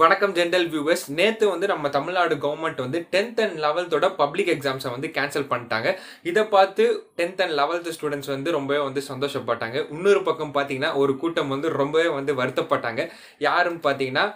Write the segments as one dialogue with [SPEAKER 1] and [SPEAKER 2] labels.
[SPEAKER 1] வணக்கம் general viewers நேற்று வந்து நம்ம தமிழ்நாடு கவர்மெண்ட் வந்து டென்த் அண்ட் லெவல்த்தோட பப்ளிக் எக்ஸாம்ஸை வந்து கேன்சல் பண்ணிட்டாங்க. இதை பார்த்து டென்த் அண்ட் லெவல்த் ஸ்டூடெண்ட்ஸ் வந்து ரொம்பவே வந்து சந்தோஷப்பட்டாங்க. இன்னொரு பக்கம் பார்த்தீங்கன்னா ஒரு கூட்டம் வந்து ரொம்பவே வந்து வருத்தப்பட்டாங்க. யாருன்னு பார்த்தீங்கன்னா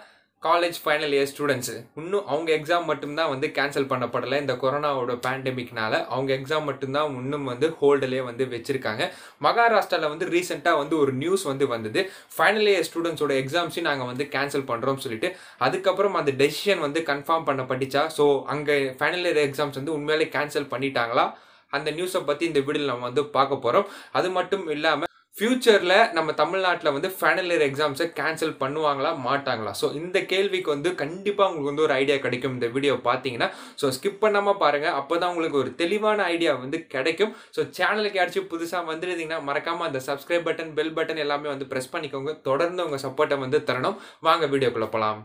[SPEAKER 1] காலேஜ் ஃபைனல் இயர் ஸ்டூடெண்ட்ஸு இன்னும் அவங்க எக்ஸாம் மட்டும்தான் வந்து கேன்சல் பண்ணப்படலை. இந்த கொரோனாவோட பேண்டமிக்னால அவங்க எக்ஸாம் மட்டும்தான் இன்னும் வந்து ஹோல்டிலே வந்து வச்சுருக்காங்க. மகாராஷ்டிராவில் வந்து ரீசெண்டாக வந்து ஒரு நியூஸ் வந்து வந்தது. ஃபைனல் இயர் ஸ்டூடெண்ட்ஸோட எக்ஸாம்ஸையும் நாங்கள் வந்து கேன்சல் பண்ணுறோம்னு சொல்லிட்டு அதுக்கப்புறம் அந்த டெசிஷன் வந்து கன்ஃபார்ம் பண்ண படித்தா ஸோ அங்கே ஃபைனல் இயர் எக்ஸாம்ஸ் வந்து உண்மையிலே கேன்சல் பண்ணிட்டாங்களா? அந்த நியூஸை பற்றி இந்த வீடியோவில் நம்ம வந்து பார்க்க போகிறோம் அது மட்டும் இல்லாமல் ஃப்யூச்சரில் நம்ம தமிழ்நாட்டில் வந்து ஃபைனல் இயர் எக்ஸாம்ஸை கேன்சல் பண்ணுவாங்களா மாட்டாங்களா? ஸோ இந்த கேள்விக்கு வந்து கண்டிப்பாக உங்களுக்கு வந்து ஒரு ஐடியா கிடைக்கும். இந்த வீடியோ பார்த்தீங்கன்னா ஸோ ஸ்கிப் பண்ணாமல் பாருங்கள் அப்போ தான் உங்களுக்கு ஒரு தெளிவான ஐடியா வந்து கிடைக்கும். ஸோ சேனலுக்கு யாராச்சும் புதுசாக வந்துருந்தீங்கன்னா மறக்காமல் அந்த சப்ஸ்கிரைப் பட்டன் பெல் பட்டன் எல்லாமே வந்து ப்ரெஸ் பண்ணிக்கோங்க. தொடர்ந்து உங்கள் சப்போர்ட்டை வந்து தரணும். வாங்க வீடியோக்குள்ளே போகலாம்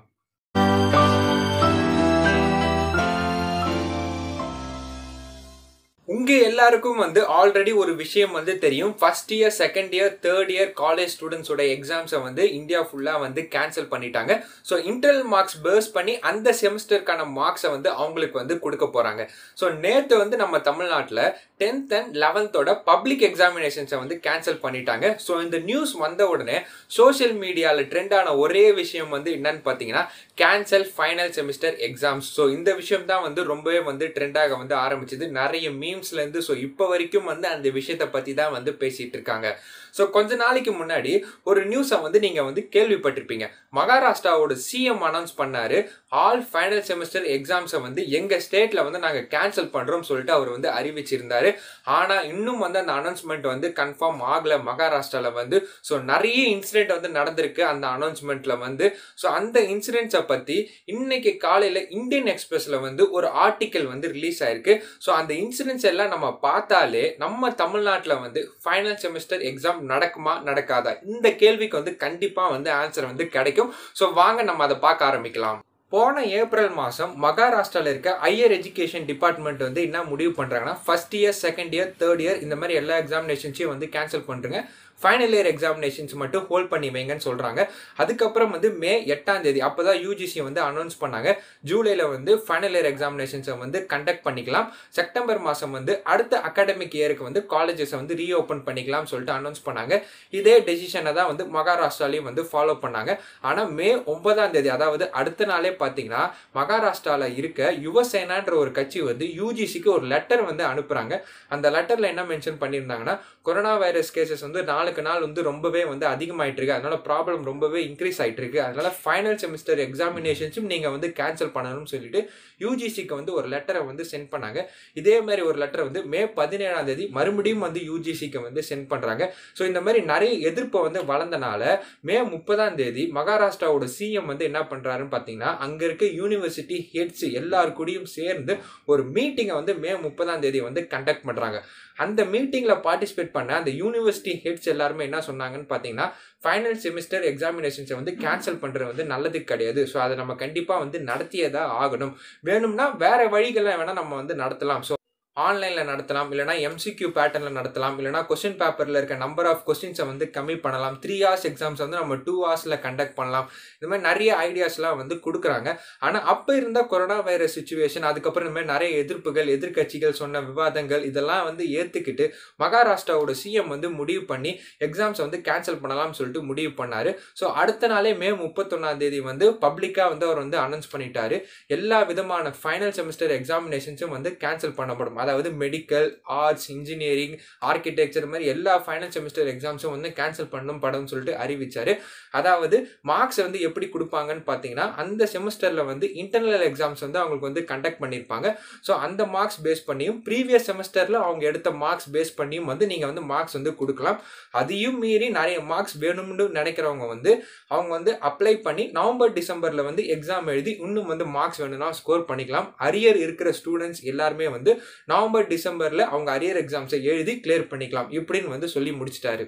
[SPEAKER 1] உங்கள் எல்லாருக்கும் வந்து ஆல்ரெடி ஒரு விஷயம் வந்து தெரியும். First year second year third year college ஸ்டூடெண்ட்ஸோட எக்ஸாம்ஸை வந்து இந்தியா ஃபுல்லாக வந்து கேன்சல் பண்ணிட்டாங்க. ஸோ இன்டர்னல் மார்க்ஸ் பேர்ஸ் பண்ணி அந்த செமஸ்டருக்கான மார்க்ஸை வந்து அவங்களுக்கு வந்து கொடுக்க போகிறாங்க ஸோ நேற்று வந்து நம்ம தமிழ்நாட்டில் டென்த் அண்ட் லெவன்த்தோட பப்ளிக் எக்ஸாமினேஷன்ஸை வந்து கேன்சல் பண்ணிட்டாங்க. ஸோ இந்த நியூஸ் வந்த உடனே சோஷியல் மீடியாவில் ட்ரெண்டான ஒரே விஷயம் வந்து என்னன்னு பார்த்தீங்கன்னா cancel final semester exams so இந்த விஷயம் தான் வந்து ரொம்பவே வந்து ட்ரெண்டாக வந்து ஆரம்பிச்சது. நிறைய மீம்ஸ்லேருந்து ஸோ இப்போ வரைக்கும் வந்து அந்த விஷயத்தை பற்றி தான் வந்து பேசிகிட்டு இருக்காங்க. ஸோ கொஞ்ச நாளைக்கு முன்னாடி ஒரு நியூஸை வந்து நீங்கள் வந்து கேள்விப்பட்டிருப்பீங்க. மகாராஷ்டிராவோட சிஎம் அனௌன்ஸ் பண்ணாரு. ஆல் ஃபைனல் செமஸ்டர் எக்ஸாம்ஸை வந்து எங்கள் ஸ்டேட்டில் வந்து நாங்கள் கேன்சல் பண்ணுறோம்னு சொல்லிட்டு அவர் வந்து அறிவிச்சிருந்தாரு. ஆனால் இன்னும் வந்து அந்த அனௌன்ஸ்மெண்ட் வந்து கன்ஃபார்ம் ஆகலை மகாராஷ்டிராவில் வந்து. ஸோ நிறைய இன்சிடென்ட் வந்து நடந்திருக்கு அந்த அனௌன்ஸ்மெண்ட்டில் வந்து. ஸோ அந்த இன்சிடென்ட்ஸை பற்றி இன்னைக்கு காலையில் இந்தியன் எக்ஸ்பிரஸில் வந்து ஒரு ஆர்டிக்கல் வந்து ரிலீஸ் ஆயிருக்கு. ஸோ அந்த இன்சிடென்ட்ஸ் எல்லாம் நம்ம பார்த்தாலே நம்ம தமிழ்நாட்டில் வந்து ஃபைனல் செமஸ்டர் எக்ஸாம் நடக்குமா நடக்காதா? இந்த கேள்விக்கு வந்து கண்டிப்பாக வந்து ஆன்சர் வந்து கிடைக்கும். ஸோ வாங்க நம்ம அதை பார்க்க ஆரம்பிக்கலாம். போன ஏப்ரல் மாதம் மகாராஷ்டிராவில் இருக்க ஹையர் எஜுகேஷன் டிபார்ட்மெண்ட் வந்து என்ன முடிவு பண்ணுறாங்கன்னா first year second year third year இந்த மாதிரி எல்லா எக்ஸாமினேஷன்ஸையும் வந்து கேன்சல் பண்ணுறங்க ஃபைனல் இயர் எக்ஸாமினேஷன்ஸ் மட்டும் ஹோல்ட் பண்ணி வைங்கன்னு சொல்கிறாங்க அதுக்கப்புறம் வந்து மே எட்டாம் தேதி அப்போ தான் யூஜிசி வந்து அனௌன்ஸ் பண்ணாங்க. ஜூலையில் வந்து ஃபைனல் இயர் எக்ஸாமினேஷன்ஸை வந்து கண்டக்ட் பண்ணிக்கலாம். செப்டம்பர் மாதம் வந்து அடுத்த அகாடமிக் இயருக்கு வந்து காலேஜஸை வந்து ரீஓப்பன் பண்ணிக்கலாம்னு சொல்லிட்டு அனௌன்ஸ் பண்ணாங்க. இதே டெசிஷனை தான் வந்து மகாராஷ்டிராலையும் வந்து ஃபாலோ பண்ணாங்க. ஆனால் மே ஒன்பதாம் தேதி அதாவது அடுத்த நாளே பார்த்தீங்கன்னா மகாராஷ்டிராவில் இருக்க யுவசேனான்ற ஒரு கட்சி வந்து யூஜிசிக்கு ஒரு லெட்டர் வந்து அனுப்புகிறாங்க அந்த லெட்டரில் என்ன மென்ஷன் பண்ணியிருந்தாங்கன்னா கொரோனா வைரஸ் கேசஸ் வந்து நாலு நாளுக்கு நாள் வந்து ரொம்பவே வந்து அதிகமாயிட்டு இருக்கு அதனால ப்ராப்ளம் ரொம்பவே இன்க்ரீஸ் ஆயிட்டு இருக்கு அதனால ஃபைனல் செமிஸ்டர் எக்ஸாமினேஷன்ஸும் நீங்கள் வந்து கேன்சல் பண்ணணும்னு சொல்லிட்டு யூஜிசிக்கு வந்து ஒரு லெட்டரை வந்து சென்ட் பண்ணாங்க. இதே மாதிரி ஒரு லெட்டர் வந்து மே பதினேழாம் தேதி மறுபடியும் வந்து யூஜிசிக்கு வந்து சென்ட் பண்ணுறாங்க ஸோ இந்த மாதிரி நிறைய எதிர்ப்பை வந்து வளர்ந்தனால மே முப்பதாம் தேதி மகாராஷ்டிராவோட சிஎம் வந்து என்ன பண்ணுறாருன்னு பார்த்தீங்கன்னா அங்கே இருக்க யூனிவர்சிட்டி ஹெட்ஸ் எல்லார் கூடயும் சேர்ந்து ஒரு மீட்டிங்கை வந்து மே முப்பதாம் தேதி வந்து கண்டக்ட் பண்ணுறாங்க அந்த மீட்டிங்கில் பார்ட்டிசிபேட் பண்ண அந்த யூனிவர்சிட்டி ஹெட்ஸ் எல்லாருமே என்ன சொன்னாங்கன்னு பார்த்தீங்கன்னா ஃபைனல் செமிஸ்டர் எக்ஸாமினேஷன்ஸை வந்து கேன்சல் பண்ணுறது வந்து நல்லது கிடையாது. ஸோ அதை நம்ம கண்டிப்பாக வந்து நடத்தியதாக ஆகணும். வேணும்னா வேற வழிகளை வேணால் நம்ம வந்து நடத்தலாம். ஸோ ஆன்லைனில் நடத்தலாம் இல்லைனா எம்சிக்யூ பேட்டர்னில் நடத்தலாம் இல்லைனா கொஸ்டின் பேப்பரில் இருக்க நம்பர் ஆஃப் கொஸ்டின்ஸை வந்து கம்மி பண்ணலாம். த்ரீ ஹார்ஸ் எக்ஸாம்ஸ் வந்து நம்ம டூ ஹார்ஸில் கண்டக்ட் பண்ணலாம். இந்த மாதிரி நிறைய ஐடியாஸ்லாம் வந்து கொடுக்குறாங்க. ஆனால் அப்போ இருந்த கொரோனா வைரஸ் சுச்சுவேஷன் அதுக்கப்புறம் இந்த மாதிரி நிறைய எதிர்ப்புகள் எதிர்கட்சிகள் சொன்ன விவாதங்கள் இதெல்லாம் வந்து ஏற்றுக்கிட்டு மகாராஷ்டிராவோட சிஎம் வந்து முடிவு பண்ணி எக்ஸாம்ஸை வந்து கேன்சல் பண்ணலாம்னு சொல்லிட்டு முடிவு பண்ணார். ஸோ அடுத்த நாளே மே முப்பத்தொன்னாம் தேதி வந்து பப்ளிக்காக வந்து அவர் வந்து அனௌன்ஸ் பண்ணிட்டாரு. எல்லா விதமான ஃபைனல் செமஸ்டர் எக்ஸாமினேஷன்ஸும் வந்து கேன்சல் பண்ணப்படும். அதாவது மெடிக்கல் ஆர்ட்ஸ் இன்ஜினியரிங் ஆர்கிடெக்சர் மாதிரி எல்லா ஃபைனல் செமஸ்டர் எக்ஸாம்ஸும் வந்து கேன்சல் பண்ணும் படம்னு சொல்லிட்டு அறிவிச்சார். அதாவது மார்க்ஸ் வந்து எப்படி கொடுப்பாங்கன்னு பார்த்தீங்கன்னா அந்த செமஸ்டரில் வந்து இன்டர்னல் எக்ஸாம்ஸ் வந்து அவங்களுக்கு வந்து கண்டக்ட் பண்ணியிருப்பாங்க ஸோ அந்த மார்க்ஸ் பேஸ் பண்ணியும் ப்ரீவியஸ் செமஸ்டரில் அவங்க எடுத்த மார்க்ஸ் பேஸ் பண்ணியும் வந்து நீங்கள் வந்து மார்க்ஸ் வந்து கொடுக்கலாம். அதையும் மீறி நிறைய மார்க்ஸ் வேணும்னு நினைக்கிறவங்க வந்து அவங்க வந்து அப்ளை பண்ணி நவம்பர் டிசம்பரில் வந்து எக்ஸாம் எழுதி இன்னும் வந்து மார்க்ஸ் வேணும்னா ஸ்கோர் பண்ணிக்கலாம். அரியர் இருக்கிற ஸ்டூடெண்ட்ஸ் எல்லாருமே வந்து நவம்பர் டிசம்பரில் அவங்க அரியர் எக்ஸாம்ஸை எழுதி கிளியர் பண்ணிக்கலாம் இப்படின்னு வந்து சொல்லி முடிச்சிட்டாரு.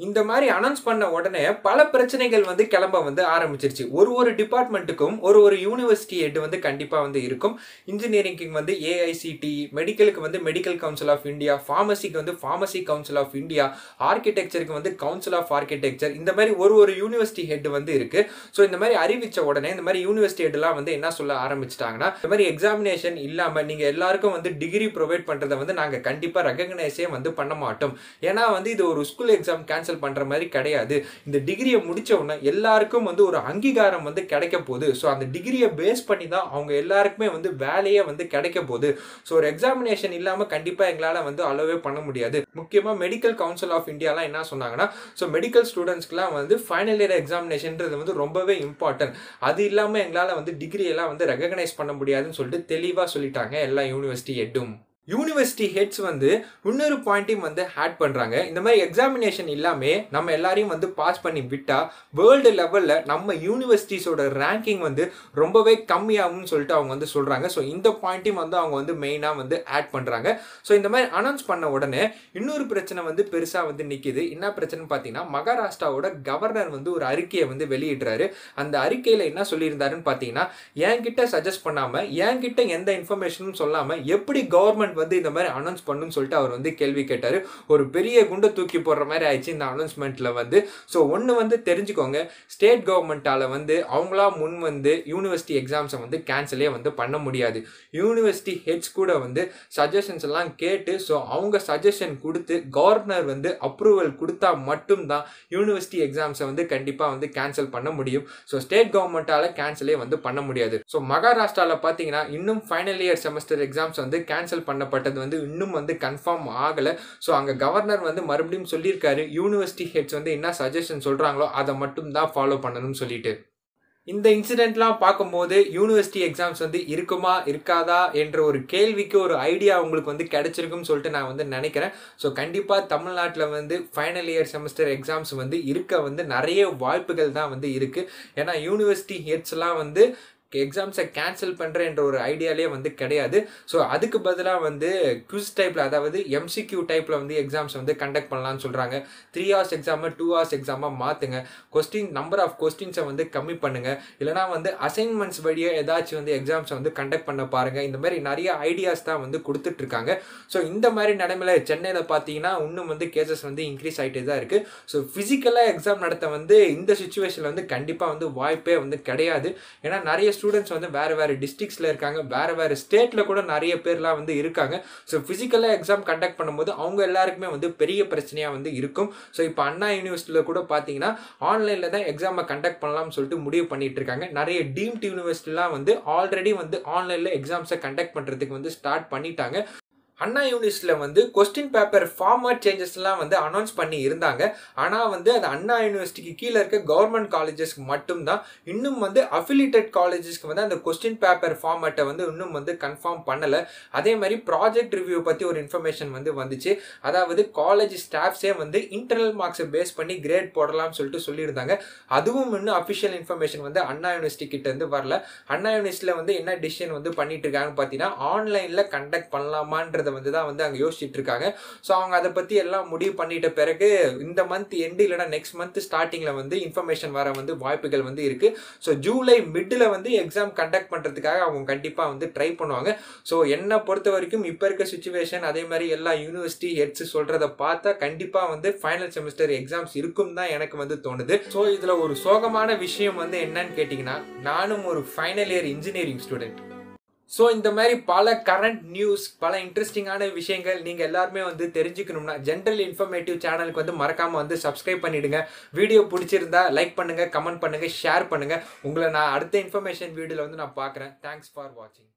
[SPEAKER 1] இந்த மாதிரி அனௌன்ஸ் பண்ண உடனே பல பிரச்சனைகள் வந்து கிளம்ப வந்து ஆரம்பிச்சிருச்சு. ஒரு ஒரு டிபார்ட்மெண்ட்டுக்கும் ஒரு ஒரு யூனிவர்சிட்டி ஹெட் வந்து கண்டிப்பாக வந்து இருக்கும். இன்ஜினியரிங்க்கு வந்து ஏஐசிடி மெடிக்கலுக்கு வந்து மெடிக்கல் கவுன்சில் ஆஃப் இந்தியா ஃபார்மசிக்கு வந்து ஃபார்மசி கவுன்சில் ஆஃப் இந்தியா ஆர்கிடெக்சருக்கு வந்து கவுன்சில் ஆஃப் ஆர்கிடெக்சர் இந்த மாதிரி ஒரு ஒரு யூனிவர்சிட்டி ஹெட் வந்து இருக்கு. ஸோ இந்த மாதிரி அறிவித்த உடனே இந்த மாதிரி யூனிவர்சிட்டி ஹெட்லாம் வந்து என்ன சொல்ல ஆரம்பிச்சிட்டாங்கன்னா இந்த மாதிரி எக்ஸாமினேஷன் இல்லாமல் நீங்கள் எல்லாருக்கும் வந்து டிகிரி ப்ரொவைட் பண்ணுறதை வந்து நாங்கள் கண்டிப்பாக ரெகக்னைஸே வந்து பண்ண மாட்டோம். ஏன்னா வந்து இது ஒரு ஸ்கூல் எக்ஸாம் கேன்சல் பண்ற மாதிரி கிடையாது. இந்த டிகிரியை முடித்த உடனே எல்லாருக்கும் வந்து ஒரு அங்கீகாரம் வந்து கிடைக்க போகுது. ஸோ அந்த டிகிரியை பேஸ் பண்ணி தான் அவங்க எல்லாருக்குமே வந்து வேலையே வந்து கிடைக்க போகுது. ஸோ ஒரு எக்ஸாமினேஷன் இல்லாமல் கண்டிப்பாக எங்களால் வந்து அலோவே பண்ண முடியாது. முக்கியமாக மெடிக்கல் கவுன்சில் ஆஃப் இந்தியாலாம் என்ன சொன்னாங்கன்னா ஸோ மெடிக்கல் ஸ்டூடெண்ட்ஸ்க்குலாம் வந்து ஃபைனல் இயர் எக்ஸாமினேஷன்ன்றது வந்து ரொம்பவே இம்பார்ட்டன்ட் அது இல்லாமல் எங்களால் வந்து டிகிரி எல்லாம் வந்து ரெகனைஸ் பண்ண முடியாதுன்னு சொல்லிட்டு தெளிவாக சொல்லிட்டாங்க எல்லா யூனிவர்சிட்டி எட்டும் யூனிவர்சிட்டி ஹெட்ஸ் வந்து இன்னொரு பாயிண்ட்டையும் வந்து ஆட் பண்ணுறாங்க இந்த மாதிரி எக்ஸாமினேஷன் இல்லாமல் நம்ம எல்லாரையும் வந்து பாஸ் பண்ணி விட்டால் வேர்ல்டு லெவலில் நம்ம யூனிவர்சிட்டிஸோட ரேங்கிங் வந்து ரொம்பவே கம்மியாகும்னு சொல்லிட்டு அவங்க வந்து சொல்கிறாங்க ஸோ இந்த பாயிண்ட்டையும் வந்து அவங்க வந்து மெயினாக வந்து ஆட் பண்ணுறாங்க ஸோ இந்த மாதிரி அனௌன்ஸ் பண்ண உடனே இன்னொரு பிரச்சனை வந்து பெருசாக வந்து நிற்கிது என்ன பிரச்சனைன்னு பார்த்தீங்கன்னா மகாராஷ்டிராவோட கவர்னர் வந்து ஒரு அறிக்கையை வந்து வெளியிடுறாரு. அந்த அறிக்கையில் என்ன சொல்லியிருந்தாருன்னு பார்த்தீங்கன்னா என்கிட்ட சஜஸ்ட் பண்ணாமல் என்கிட்ட எந்த இன்ஃபர்மேஷனும் சொல்லாமல் எப்படி கவர்மெண்ட் வந்து இந்த மாதிரி அனௌன்ஸ் பண்ணுன்னு சொல்லிட்டு அவர் வந்து கேள்வி கேட்டார். ஒரு பெரிய குண்டை தூக்கி போடுற மாதிரி ஆயிடுச்சு இந்த அனௌன்ஸ்மெண்ட்டில் வந்து. ஸோ ஒன்று வந்து தெரிஞ்சுக்கோங்க. ஸ்டேட் கவர்மெண்ட்டால் வந்து அவங்களா முன் வந்து யூனிவர்சிட்டி எக்ஸாம்ஸை வந்து கேன்சலே வந்து பண்ண முடியாது. யூனிவர்சிட்டி ஹெட்ஸ் கூட வந்து சஜஷன்ஸ் எல்லாம் கேட்டு ஸோ அவங்க சஜஷன் கொடுத்து கவர்னர் வந்து அப்ரூவல் கொடுத்தா மட்டும்தான் யூனிவர்சிட்டி எக்ஸாம்ஸை வந்து கண்டிப்பாக வந்து கேன்சல் பண்ண முடியும். ஸோ ஸ்டேட் கவர்மெண்ட்டால் கேன்சலே வந்து பண்ண முடியாது. ஸோ மகாராஷ்டிராவில் பார்த்தீங்கன்னா இன்னும் ஃபைனல் இயர் செமஸ்டர் எக்ஸாம்ஸ் வந்து கேன்சல் பண்ணப்பட்டது வந்து இன்னும் வந்து கன்ஃபார்ம் ஆகலை. ஸோ அங்கே கவர்னர் வந்து மறுபடியும் சொல்லியிருக்காரு யூனிவர்சிட்டி ஹெட்ஸ் வந்து என்ன சஜஷன் சொல்கிறாங்களோ அதை மட்டும் தான் ஃபாலோ பண்ணணும்னு சொல்லிட்டு. இந்த இன்சிடெண்ட்லாம் பார்க்கும்போது யூனிவர்சிட்டி எக்ஸாம்ஸ் வந்து இருக்குமா இருக்காதா என்ற ஒரு கேள்விக்கு ஒரு ஐடியா உங்களுக்கு வந்து கிடைச்சிருக்குன்னு சொல்லிட்டு நான் வந்து நினைக்கிறேன். ஸோ கண்டிப்பாக தமிழ்நாட்டில் வந்து ஃபைனல் இயர் செமஸ்டர் எக்ஸாம்ஸ் வந்து இருக்க வந்து நிறைய வாய்ப்புகள் தான் வந்து இருக்குது ஏன்னா யூனிவர்சிட்டி ஹெட்ஸ்லாம் வந்து எக்ஸாம்ஸை கேன்சல் பண்ணுறேன்ற ஒரு ஐடியாலே வந்து கிடையாது. ஸோ அதுக்கு பதிலாக வந்து குவிஸ் டைப்பில் அதாவது எம்சிக்யூ டைப்பில் வந்து எக்ஸாம்ஸ் வந்து கண்டக்ட் பண்ணலான்னு சொல்கிறாங்க த்ரீ ஹவர்ஸ் எக்ஸாமை டூ ஹவர்ஸ் எக்ஸாமாக மாற்றுங்க கொஸ்டின் நம்பர் ஆஃப் கொஸ்டின்ஸை வந்து கம்மி பண்ணுங்கள் இல்லைனா வந்து அசைன்மெண்ட்ஸ் வழியாக ஏதாச்சும் வந்து எக்ஸாம்ஸை வந்து கண்டக்ட் பண்ண பாருங்கள் இந்த மாதிரி நிறைய ஐடியாஸ் தான் வந்து கொடுத்துட்ருக்காங்க ஸோ இந்த மாதிரி நிலமையில சென்னையில் பார்த்தீங்கன்னா இன்னும் வந்து கேசஸ் வந்து இன்க்ரீஸ் ஆகிட்டே தான் இருக்குது ஸோ ஃபிசிக்கலாக எக்ஸாம் நடத்த வந்து இந்த சுச்சுவேஷனில் வந்து கண்டிப்பாக வந்து வாய்ப்பே வந்து கிடையாது. ஏன்னா நிறைய ஸ்டூடெண்ட்ஸ் வந்து வேறு வேறு டிஸ்ட்ரிக்ஸில் இருக்காங்க வேறு வேறு ஸ்டேட்டில் கூட நிறைய பேர்லாம் வந்து இருக்காங்க. ஸோ ஃபிசிக்கலாக எக்ஸாம் கண்டக்ட் பண்ணும்போது அவங்க எல்லாருக்குமே வந்து பெரிய பிரச்சனையாக வந்து இருக்கும். ஸோ இப்போ அண்ணா யூனிவர்சிட்டியில் கூட பார்த்தீங்கன்னா ஆன்லைனில் தான் எக்ஸாமை கண்டக்ட் பண்ணலாம்னு சொல்லிட்டு முடிவு பண்ணிட்டு இருக்காங்க. நிறைய டீம்ட் யூனிவர்சிட்டிலாம் வந்து ஆல்ரெடி வந்து ஆன்லைனில் எக்ஸாம்ஸை கண்டக்ட் பண்ணுறதுக்கு வந்து ஸ்டார்ட் பண்ணிட்டாங்க. அண்ணா யூனிவர்சிட்டியில் வந்து கொஸ்டின் பேப்பர் ஃபார்மட் சேஞ்சஸ்லாம் வந்து அனௌன்ஸ் பண்ணி இருந்தாங்க. ஆனால் வந்து அது அண்ணா யூனிவர்சிட்டிக்கு கீழே இருக்க கவர்மெண்ட் காலேஜஸ்க்கு மட்டும்தான். இன்னும் வந்து அஃபிலியேட்டட் காலேஜஸ்க்கு வந்து அந்த கொஸ்டின் பேப்பர் ஃபார்மேட்டை வந்து இன்னும் வந்து கன்ஃபார்ம் பண்ணலை. அதே மாதிரி ப்ராஜெக்ட் ரிவ்யூ பற்றி ஒரு இன்ஃபர்மேஷன் வந்து வந்துச்சு. அதாவது காலேஜ் ஸ்டாஃப்ஸே வந்து இன்டர்னல் மார்க்ஸை பேஸ் பண்ணி கிரேட் போடலாம்னு சொல்லிட்டு சொல்லியிருந்தாங்க. அதுவும் இன்னும் அஃபிஷியல் இன்ஃபர்மேஷன் வந்து அண்ணா யூனிவர்சிட்டி கிட்ட இருந்து வரல. அண்ணா யூனிவர்சிட்டியில் வந்து என்ன டிசிஷன் வந்து பண்ணிட்டு இருக்காங்கன்னு பார்த்தீங்கன்னா ஆன்லைனில் கண்டக்ட் பண்ணலாமான்றது அப்படின்றத வந்து தான் வந்து அங்கே யோசிச்சுட்டு இருக்காங்க. ஸோ அவங்க அதை பற்றி எல்லாம் முடிவு பண்ணிட்ட பிறகு இந்த மந்த் எண்டு இல்லைனா நெக்ஸ்ட் மந்த் ஸ்டார்டிங்கில் வந்து இன்ஃபர்மேஷன் வர வந்து வாய்ப்புகள் வந்து இருக்குது ஸோ ஜூலை மிட்டில் வந்து எக்ஸாம் கண்டக்ட் பண்ணுறதுக்காக அவங்க கண்டிப்பாக வந்து ட்ரை பண்ணுவாங்க. ஸோ என்னை பொறுத்த வரைக்கும் இப்போ இருக்க சுச்சுவேஷன் அதே மாதிரி எல்லா யூனிவர்சிட்டி ஹெட்ஸ் சொல்கிறத பார்த்தா கண்டிப்பாக வந்து ஃபைனல் செமஸ்டர் எக்ஸாம்ஸ் இருக்கும் தான் எனக்கு வந்து தோணுது. ஸோ இதில் ஒரு சோகமான விஷயம் வந்து என்னன்னு கேட்டிங்கன்னா நானும் ஒரு final year engineering student so இந்த மாதிரி பல கரண்ட் நியூஸ் பல இன்ட்ரெஸ்டிங்கான விஷயங்கள் நீங்கள் எல்லாருமே வந்து தெரிஞ்சுக்கணும்னா ஜென்ரல் இன்ஃபர்மேட்டிவ் சேனலுக்கு வந்து மறக்காமல் வந்து சப்ஸ்கிரைப் பண்ணிடுங்க. வீடியோ பிடிச்சிருந்தா லைக் பண்ணுங்கள் கமெண்ட் பண்ணுங்கள் ஷேர் பண்ணுங்கள் உங்களை நான் அடுத்த இன்ஃபர்மேஷன் வீடியோவில் வந்து நான் பார்க்குறேன். தேங்க்ஸ் ஃபார் வாட்சிங்